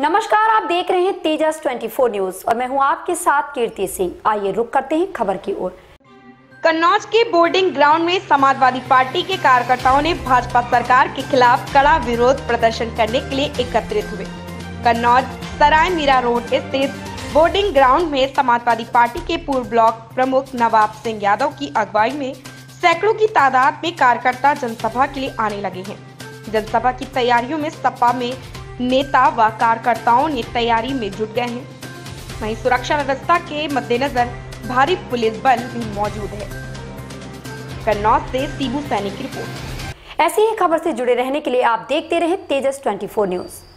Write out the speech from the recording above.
नमस्कार, आप देख रहे हैं तेजस 24 न्यूज़ और मैं हूँ आपके साथ कीर्ति सिंह। आइए रुक करते हैं खबर की ओर। कन्नौज के बोर्डिंग ग्राउंड में समाजवादी पार्टी के कार्यकर्ताओं ने भाजपा सरकार के खिलाफ कड़ा विरोध प्रदर्शन करने के लिए एकत्रित हुए। कन्नौज सराय मीरा रोड स्थित बोर्डिंग ग्राउंड में समाजवादी पार्टी के पूर्व ब्लॉक प्रमुख नवाब सिंह यादव की अगुवाई में सैकड़ों की तादाद में कार्यकर्ता जनसभा के लिए आने लगे हैं। जनसभा की तैयारियों में सपा में नेता व कार्यकर्ताओं ने तैयारी में जुट गए हैं। वहीं सुरक्षा व्यवस्था के मद्देनजर भारी पुलिस बल भी मौजूद है। कन्नौज से सीबू सैनी की रिपोर्ट। ऐसी ही खबर से जुड़े रहने के लिए आप देखते रहे तेजस 24 न्यूज़।